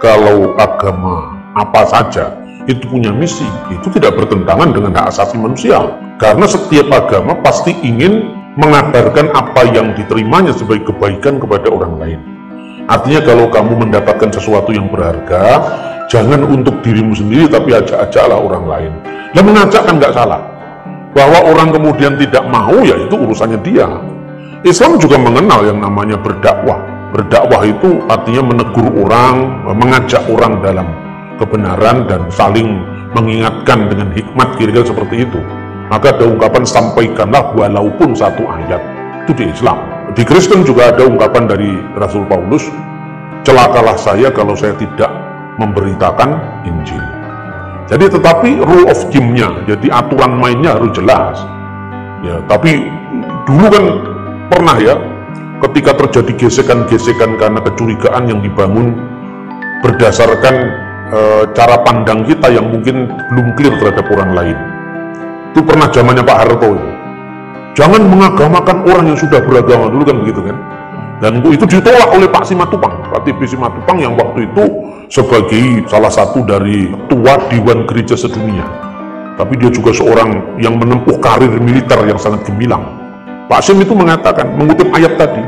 kalau agama apa saja itu punya misi, itu tidak bertentangan dengan hak asasi manusia. Karena setiap agama pasti ingin mengabarkan apa yang diterimanya sebagai kebaikan kepada orang lain. Artinya kalau kamu mendapatkan sesuatu yang berharga, jangan untuk dirimu sendiri tapi ajak-ajaklah orang lain. Dan mengajak kan nggak salah. Bahwa orang kemudian tidak mau ya itu urusannya dia. Islam juga mengenal yang namanya berdakwah. Berdakwah itu artinya menegur orang, mengajak orang dalam kebenaran dan saling mengingatkan dengan hikmat kira-kira seperti itu. Maka ada ungkapan sampaikanlah walaupun satu ayat. Itu di Islam. Di Kristen juga ada ungkapan dari Rasul Paulus, celakalah saya kalau saya tidak memberitakan Injil. Jadi tetapi rule of game-nya, jadi aturan mainnya harus jelas. Ya, tapi dulu kan pernah ya, ketika terjadi gesekan-gesekan karena kecurigaan yang dibangun berdasarkan e, cara pandang kita yang mungkin belum clear terhadap orang lain. Itu pernah zamannya Pak Harto. Jangan mengagamakan orang yang sudah beragama dulu kan begitu kan. Dan itu ditolak oleh Pak Simatupang, Pak TV Simatupang yang waktu itu sebagai salah satu dari tua Dewan Gereja Sedunia. Tapi dia juga seorang yang menempuh karir militer yang sangat gemilang. Pak Sim itu mengatakan, mengutip ayat tadi,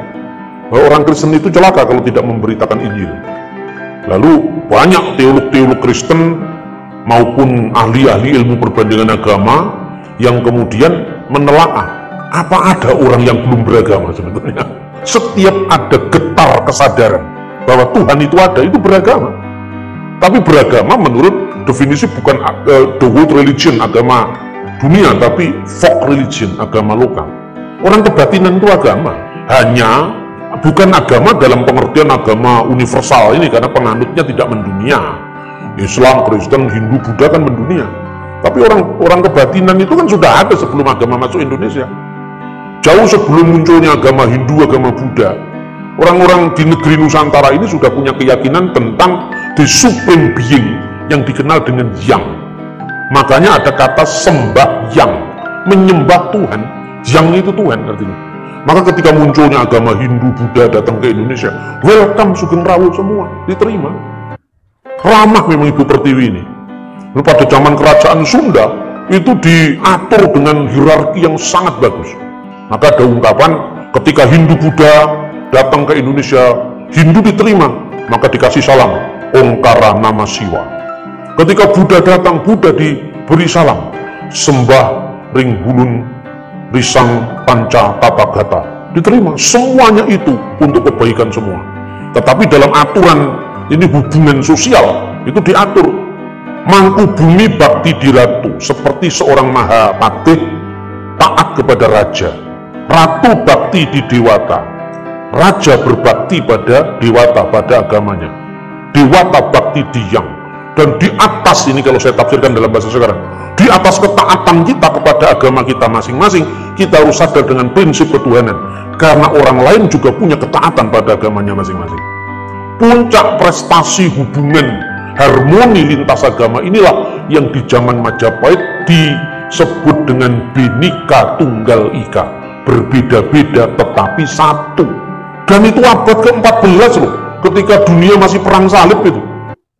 bahwa orang Kristen itu celaka kalau tidak memberitakan Injil. Lalu banyak teolog-teolog Kristen maupun ahli-ahli ilmu perbandingan agama yang kemudian menelaah apa ada orang yang belum beragama sebetulnya. Setiap ada getar kesadaran bahwa Tuhan itu ada itu beragama. Tapi beragama menurut definisi bukan uh, the world religion agama dunia tapi folk religion agama lokal orang kebatinan itu agama hanya bukan agama dalam pengertian agama universal ini karena penganutnya tidak mendunia Islam, Kristen, Hindu, Buddha kan mendunia tapi orang orang kebatinan itu kan sudah ada sebelum agama masuk Indonesia. Jauh sebelum munculnya agama Hindu, agama Buddha. Orang-orang di negeri Nusantara ini sudah punya keyakinan tentang the supreme being yang dikenal dengan yang. Makanya ada kata sembah yang, menyembah Tuhan. Yang itu Tuhan artinya. Maka ketika munculnya agama Hindu, Buddha datang ke Indonesia, welcome Sugeng Rawu semua, diterima. Ramah memang Ibu Pertiwi ini. Lalu pada zaman kerajaan Sunda itu diatur dengan hierarki yang sangat bagus. Maka ada ungkapan ketika Hindu Buddha datang ke Indonesia, Hindu diterima, maka dikasih salam, Ongkara Nama Siwa. Ketika Buddha datang, Buddha diberi salam, sembah ring bulun risang panca tata gata. Diterima, semuanya itu untuk kebaikan semua. Tetapi dalam aturan ini hubungan sosial itu diatur Mangku bumi bakti di ratu, seperti seorang maha patih, taat kepada raja. Ratu bakti di dewata, raja berbakti pada dewata, pada agamanya. Dewata bakti di yang. Dan di atas ini kalau saya tafsirkan dalam bahasa sekarang, di atas ketaatan kita kepada agama kita masing-masing, kita harus sadar dengan prinsip ketuhanan. Karena orang lain juga punya ketaatan pada agamanya masing-masing. Puncak prestasi hubungan harmoni lintas agama inilah yang di zaman Majapahit disebut dengan Binika Tunggal Ika berbeda-beda tetapi satu dan itu abad ke-14 loh ketika dunia masih perang salib itu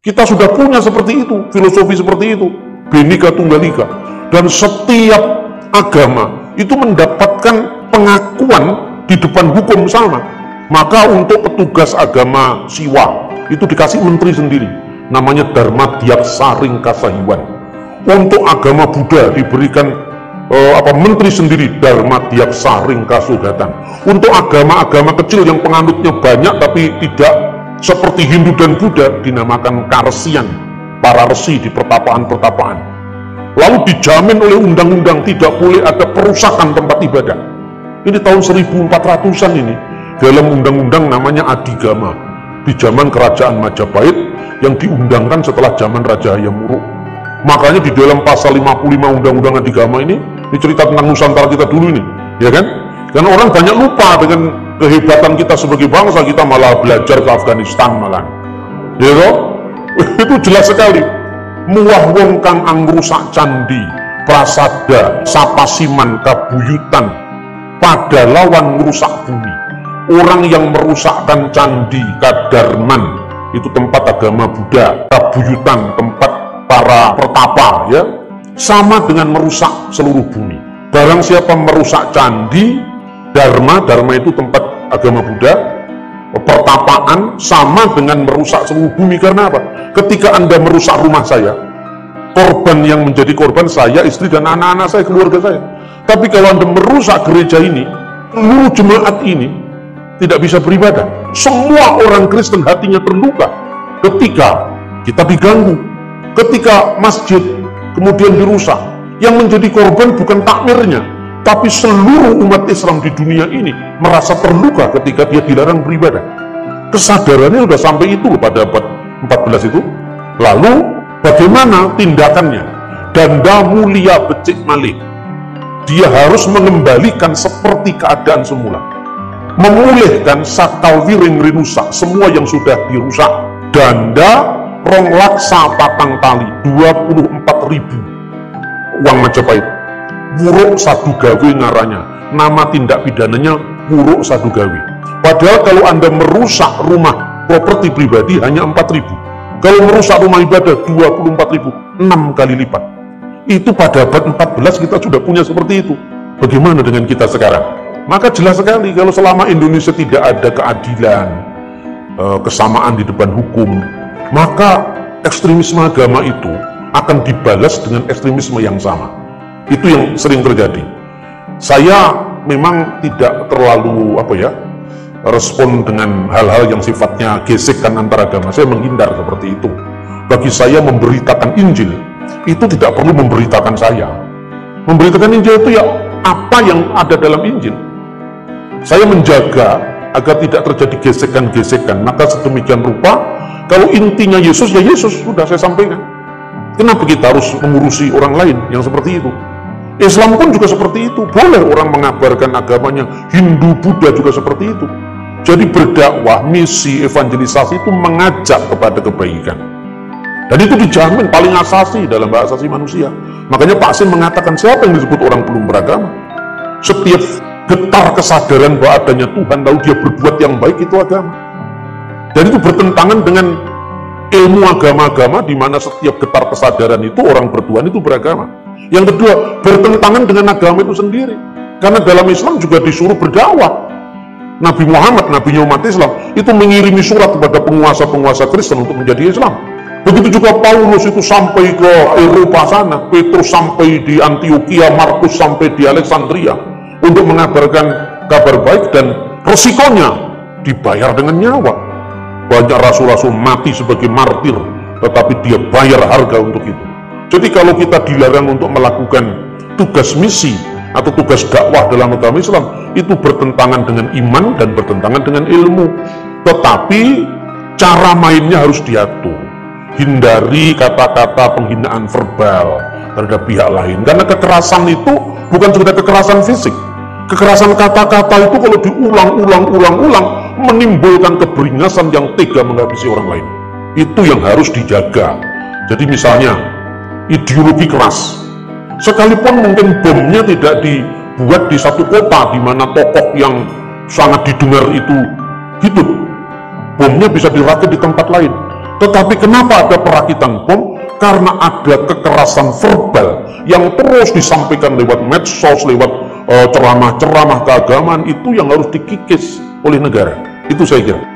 kita sudah punya seperti itu filosofi seperti itu Binika Tunggal Ika dan setiap agama itu mendapatkan pengakuan di depan hukum sama maka untuk petugas agama siwa itu dikasih menteri sendiri namanya Dharma Saring Kasahiwan. Untuk agama Buddha diberikan uh, apa menteri sendiri Dharma Saring Kasugatan. Untuk agama-agama kecil yang penganutnya banyak tapi tidak seperti Hindu dan Buddha dinamakan Karsian, para resi di pertapaan-pertapaan. Lalu dijamin oleh undang-undang tidak boleh ada perusakan tempat ibadah. Ini tahun 1400-an ini dalam undang-undang namanya Adigama di zaman kerajaan Majapahit yang diundangkan setelah zaman Raja Hayam Wuruk. Makanya di dalam pasal 55 Undang-Undang Agama ini, ini cerita tentang Nusantara kita dulu ini, ya kan? Karena orang banyak lupa dengan kehebatan kita sebagai bangsa, kita malah belajar ke Afghanistan malah. Ya toh? Itu jelas sekali. Muah wong kang angrusak candi, prasada, sapasiman, kabuyutan, pada lawan merusak bumi. Orang yang merusakkan candi, kadarman, itu tempat agama Buddha, buyutan, tempat para pertapa, ya, sama dengan merusak seluruh bumi. Barang siapa merusak candi, dharma, dharma itu tempat agama Buddha, pertapaan sama dengan merusak seluruh bumi karena apa? Ketika Anda merusak rumah saya, korban yang menjadi korban saya, istri dan anak-anak saya, keluarga saya. Tapi kalau Anda merusak gereja ini, seluruh jemaat ini tidak bisa beribadah. Semua orang Kristen hatinya terluka ketika kita diganggu, ketika masjid kemudian dirusak. Yang menjadi korban bukan takmirnya, tapi seluruh umat Islam di dunia ini merasa terluka ketika dia dilarang beribadah. Kesadarannya sudah sampai itu pada abad 14 itu. Lalu bagaimana tindakannya? Ganda mulia becik malik. Dia harus mengembalikan seperti keadaan semula. Memulihkan sakal wiring rinusak, semua yang sudah dirusak. Danda rong laksa patang tali 24 ribu uang Majapahit Wuruk Sadugawi ngaranya nama tindak pidananya Wuruk Sadugawi. Padahal kalau anda merusak rumah properti pribadi hanya 4 ribu. Kalau merusak rumah ibadah 24 ribu 6 kali lipat. Itu pada abad 14 kita sudah punya seperti itu. Bagaimana dengan kita sekarang? Maka jelas sekali kalau selama Indonesia tidak ada keadilan eh, kesamaan di depan hukum maka ekstremisme agama itu akan dibalas dengan ekstremisme yang sama. Itu yang sering terjadi. Saya memang tidak terlalu apa ya respon dengan hal-hal yang sifatnya gesekan antar agama. Saya menghindar seperti itu. Bagi saya memberitakan Injil itu tidak perlu memberitakan saya. Memberitakan Injil itu ya apa yang ada dalam Injil. Saya menjaga agar tidak terjadi gesekan-gesekan. Maka sedemikian rupa kalau intinya Yesus, ya Yesus, sudah saya sampaikan. Kenapa kita harus mengurusi orang lain yang seperti itu? Islam pun juga seperti itu. Boleh orang mengabarkan agamanya. Hindu, Buddha juga seperti itu. Jadi berdakwah, misi, evangelisasi itu mengajak kepada kebaikan. Dan itu dijamin paling asasi dalam bahasa asasi manusia. Makanya Pak Sin mengatakan siapa yang disebut orang belum beragama? Setiap getar kesadaran bahwa adanya Tuhan lalu dia berbuat yang baik itu agama. Dan itu bertentangan dengan ilmu agama-agama di mana setiap getar kesadaran itu orang bertuhan itu beragama. Yang kedua, bertentangan dengan agama itu sendiri. Karena dalam Islam juga disuruh berdakwah. Nabi Muhammad, Nabi umat Islam, itu mengirimi surat kepada penguasa-penguasa Kristen untuk menjadi Islam. Begitu juga Paulus itu sampai ke Eropa sana, Petrus sampai di Antioquia, Markus sampai di Alexandria untuk mengabarkan kabar baik dan resikonya dibayar dengan nyawa. Banyak rasul-rasul mati sebagai martir, tetapi dia bayar harga untuk itu. Jadi kalau kita dilarang untuk melakukan tugas misi atau tugas dakwah dalam agama Islam, itu bertentangan dengan iman dan bertentangan dengan ilmu. Tetapi cara mainnya harus diatur. Hindari kata-kata penghinaan verbal terhadap pihak lain. Karena kekerasan itu bukan sekedar kekerasan fisik. Kekerasan kata-kata itu kalau diulang-ulang-ulang-ulang menimbulkan keberingasan yang tega menghabisi orang lain. Itu yang harus dijaga. Jadi misalnya, ideologi keras. Sekalipun mungkin bomnya tidak dibuat di satu kota di mana tokoh yang sangat didengar itu hidup. Bomnya bisa dirakit di tempat lain. Tetapi kenapa ada perakitan bom? Karena ada kekerasan verbal yang terus disampaikan lewat medsos, lewat ceramah-ceramah uh, keagamaan itu yang harus dikikis oleh negara. Itu saya kira.